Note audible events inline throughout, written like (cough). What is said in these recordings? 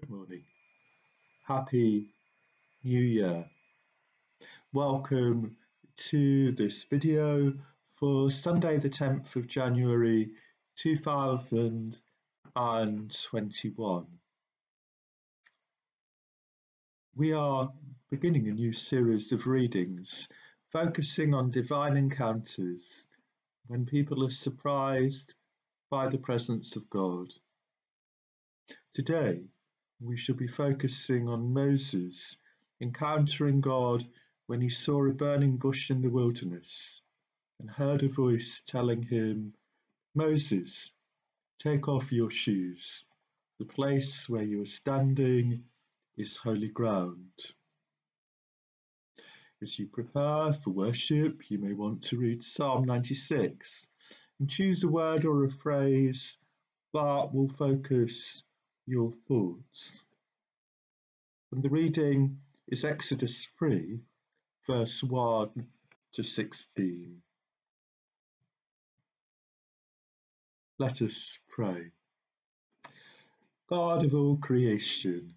Good morning. Happy New Year. Welcome to this video for Sunday the 10th of January 2021. We are beginning a new series of readings focusing on divine encounters when people are surprised by the presence of God. Today, we shall be focusing on Moses encountering God when he saw a burning bush in the wilderness and heard a voice telling him, Moses, take off your shoes. The place where you are standing is holy ground. As you prepare for worship, you may want to read Psalm 96 and choose a word or a phrase that will focus your thoughts. And the reading is Exodus 3, verse 1 to 16. Let us pray. God of all creation,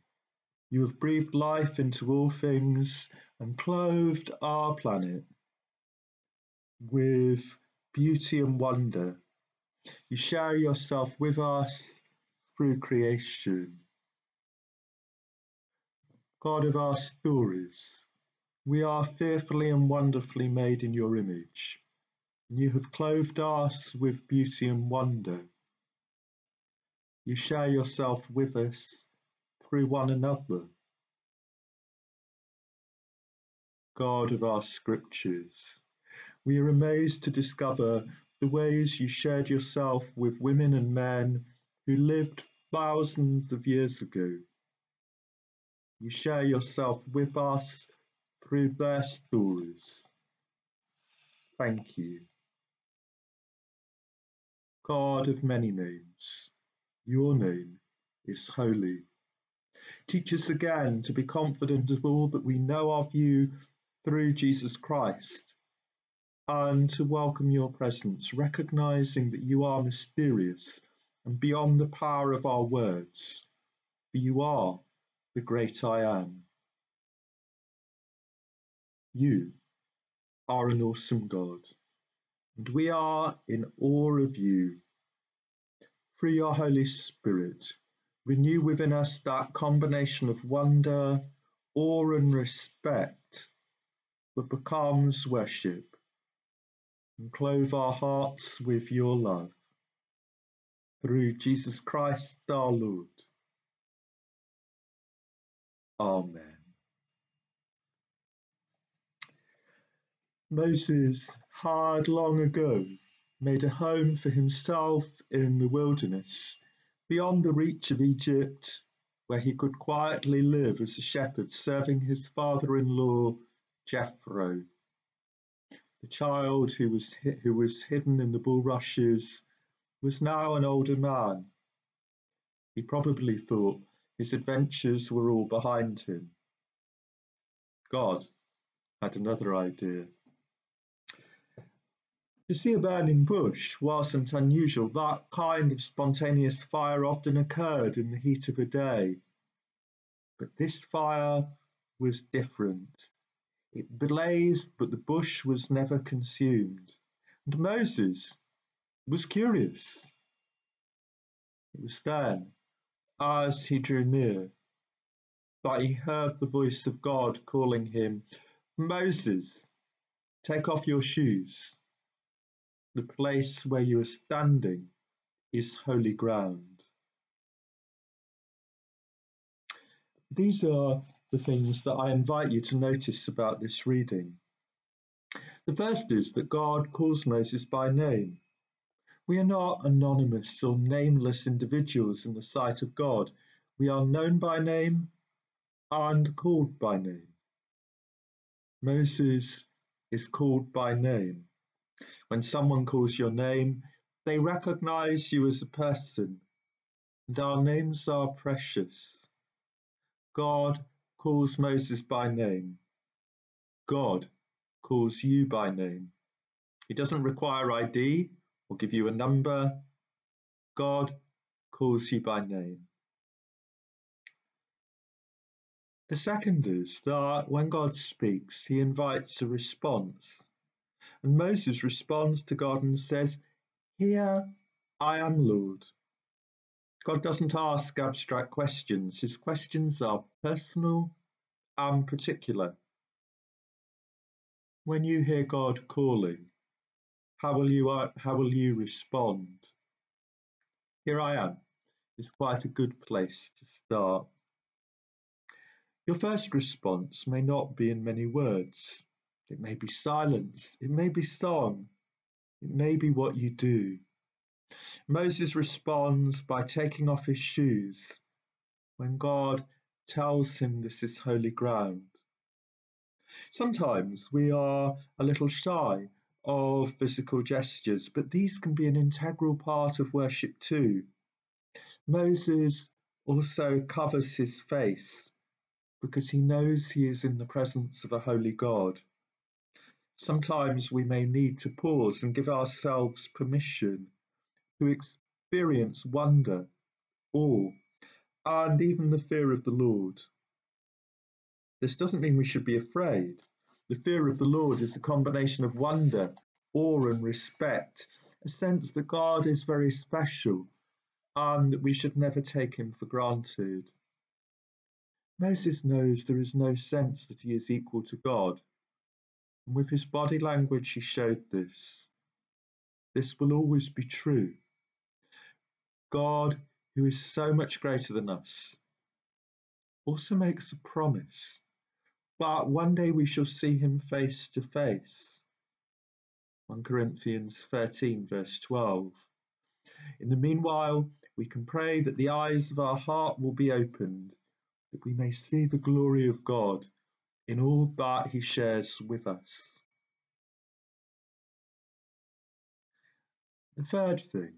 you have breathed life into all things and clothed our planet with beauty and wonder. You share yourself with us through creation. God of our stories, we are fearfully and wonderfully made in your image. And you have clothed us with beauty and wonder. You share yourself with us through one another. God of our scriptures, we are amazed to discover the ways you shared yourself with women and men who lived thousands of years ago. You share yourself with us through their stories. Thank you. God of many names, your name is holy. Teach us again to be confident of all that we know of you through Jesus Christ and to welcome your presence, recognizing that you are mysterious and beyond the power of our words, for you are the great I am. You are an awesome God, and we are in awe of you. Through your Holy Spirit, renew within us that combination of wonder, awe, and respect that becomes worship, and clothe our hearts with your love through Jesus Christ our Lord. Amen. Moses had long ago made a home for himself in the wilderness, beyond the reach of Egypt, where he could quietly live as a shepherd, serving his father in law, Jethro. The child who was, who was hidden in the bulrushes was now an older man. He probably thought his adventures were all behind him. God had another idea. To see a burning bush wasn't unusual. That kind of spontaneous fire often occurred in the heat of a day. But this fire was different. It blazed, but the bush was never consumed. And Moses was curious. It was then, as he drew near, that he heard the voice of God calling him, Moses, take off your shoes. The place where you are standing is holy ground. These are the things that I invite you to notice about this reading. The first is that God calls Moses by name. We are not anonymous or nameless individuals in the sight of God. We are known by name and called by name. Moses is called by name. When someone calls your name, they recognize you as a person, and our names are precious. God calls Moses by name. God calls you by name. He doesn't require ID or give you a number. God calls you by name. The second is that when God speaks, he invites a response. And Moses responds to God and says, Here I am, Lord. God doesn't ask abstract questions. His questions are personal and particular. When you hear God calling, how will you, uh, how will you respond? Here I am It's quite a good place to start. Your first response may not be in many words. It may be silence, it may be song, it may be what you do. Moses responds by taking off his shoes when God tells him this is holy ground. Sometimes we are a little shy of physical gestures, but these can be an integral part of worship too. Moses also covers his face because he knows he is in the presence of a holy God. Sometimes we may need to pause and give ourselves permission to experience wonder, awe, and even the fear of the Lord. This doesn't mean we should be afraid. The fear of the Lord is a combination of wonder, awe, and respect, a sense that God is very special and that we should never take him for granted. Moses knows there is no sense that he is equal to God, and with his body language he showed this. This will always be true. God, who is so much greater than us, also makes a promise, but one day we shall see him face to face. 1 Corinthians 13, verse 12. In the meanwhile, we can pray that the eyes of our heart will be opened that we may see the glory of God in all that he shares with us. The third thing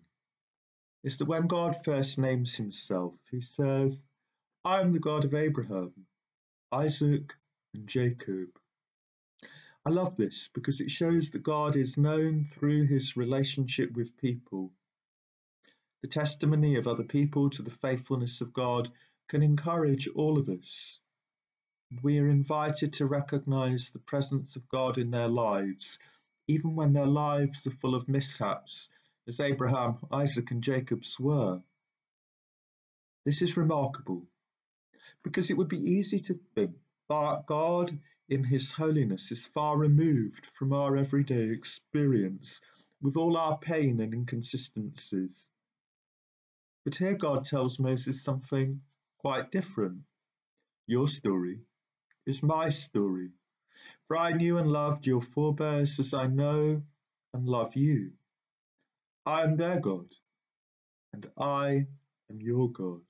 is that when God first names himself, he says, I am the God of Abraham, Isaac, and Jacob. I love this because it shows that God is known through his relationship with people. The testimony of other people to the faithfulness of God can encourage all of us. We are invited to recognize the presence of God in their lives, even when their lives are full of mishaps, as Abraham, Isaac, and Jacob's were. This is remarkable because it would be easy to think God, in His holiness, is far removed from our everyday experience with all our pain and inconsistencies. But here God tells Moses something quite different. Your story is my story, for I knew and loved your forebears as I know and love you. I am their God, and I am your God.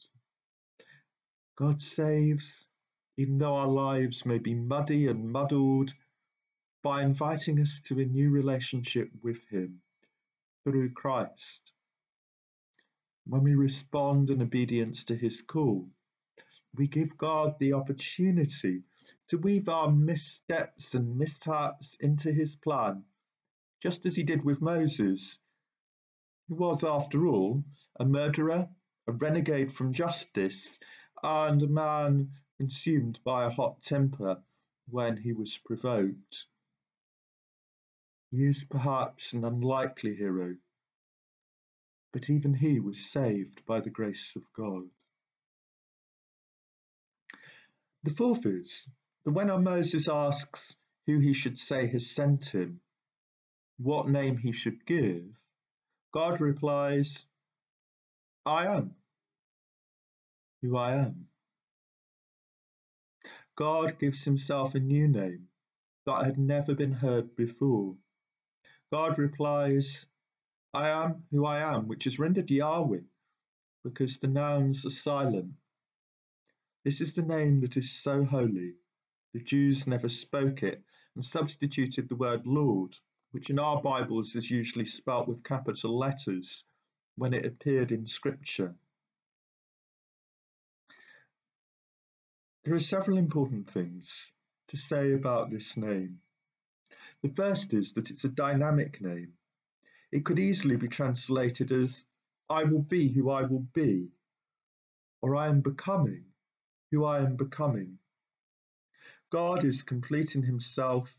God saves, even though our lives may be muddy and muddled, by inviting us to a new relationship with Him through Christ. When we respond in obedience to His call, we give God the opportunity to weave our missteps and mishaps into his plan, just as he did with Moses, who was, after all, a murderer, a renegade from justice, and a man consumed by a hot temper when he was provoked. He is perhaps an unlikely hero, but even he was saved by the grace of God. The fourth is that when Moses asks who he should say has sent him, what name he should give, God replies, I am who I am. God gives himself a new name that had never been heard before. God replies, I am who I am, which is rendered Yahweh because the nouns are silent this is the name that is so holy. The Jews never spoke it and substituted the word Lord, which in our Bibles is usually spelt with capital letters, when it appeared in Scripture. There are several important things to say about this name. The first is that it's a dynamic name. It could easily be translated as I will be who I will be, or I am becoming who I am becoming. God is complete in himself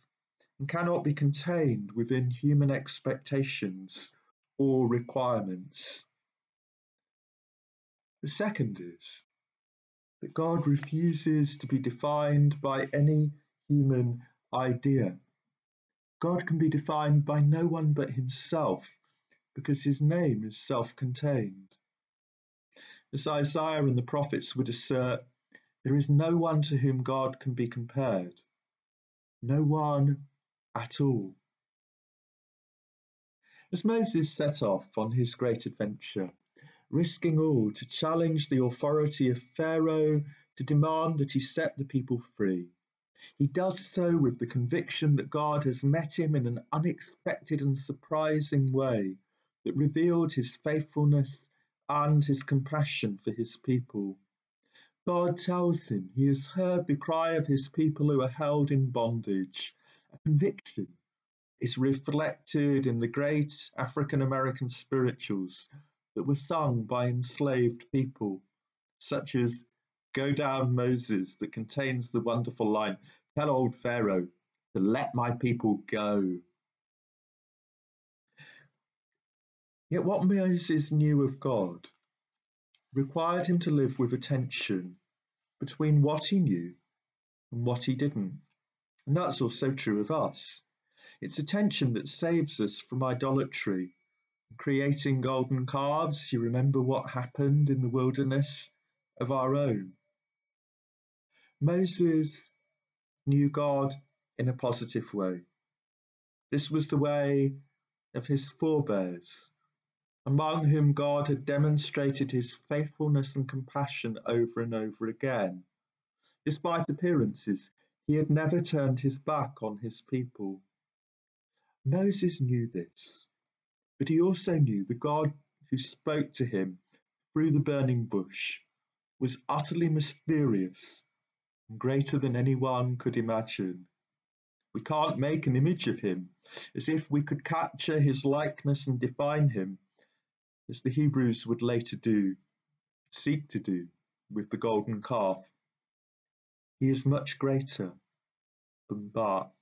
and cannot be contained within human expectations or requirements. The second is that God refuses to be defined by any human idea. God can be defined by no one but himself because his name is self contained. As Isaiah and the prophets would assert, there is no one to whom God can be compared, no one at all. As Moses set off on his great adventure, risking all to challenge the authority of Pharaoh to demand that he set the people free. He does so with the conviction that God has met him in an unexpected and surprising way that revealed his faithfulness and his compassion for his people. God tells him he has heard the cry of his people who are held in bondage. A conviction is reflected in the great African American spirituals that were sung by enslaved people, such as Go Down Moses, that contains the wonderful line, Tell old Pharaoh to let my people go. Yet what Moses knew of God required him to live with a tension between what he knew and what he didn't. And that's also true of us. It's a tension that saves us from idolatry creating golden calves, you remember what happened in the wilderness of our own. Moses knew God in a positive way. This was the way of his forebears, among whom God had demonstrated his faithfulness and compassion over and over again. Despite appearances, he had never turned his back on his people. Moses knew this. But he also knew the God who spoke to him through the burning bush was utterly mysterious and greater than anyone could imagine. We can't make an image of him, as if we could capture his likeness and define him, as the Hebrews would later do, seek to do, with the golden calf. He is much greater than that.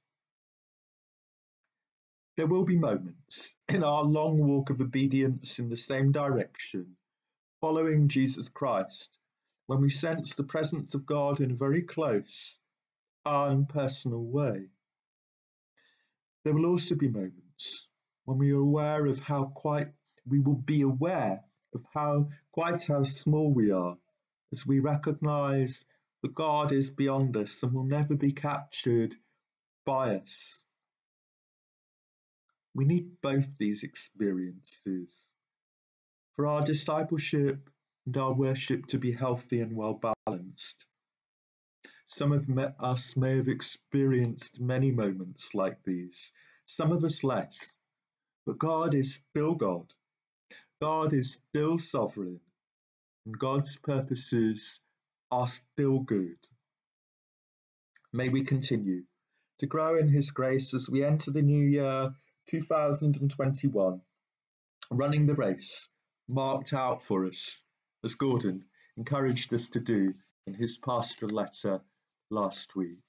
There will be moments (clears throat) in our long walk of obedience in the same direction, following Jesus Christ, when we sense the presence of God in a very close and personal way. There will also be moments when we are aware of how quite we will be aware of how quite how small we are as we recognize that God is beyond us and will never be captured by us. We need both these experiences for our discipleship and our worship to be healthy and well balanced. Some of us may have experienced many moments like these, some of us less, but God is still God. God is still sovereign, and God's purposes are still good. May we continue to grow in His grace as we enter the new year 2021, running the race marked out for us, as Gordon encouraged us to do in his pastoral letter last week.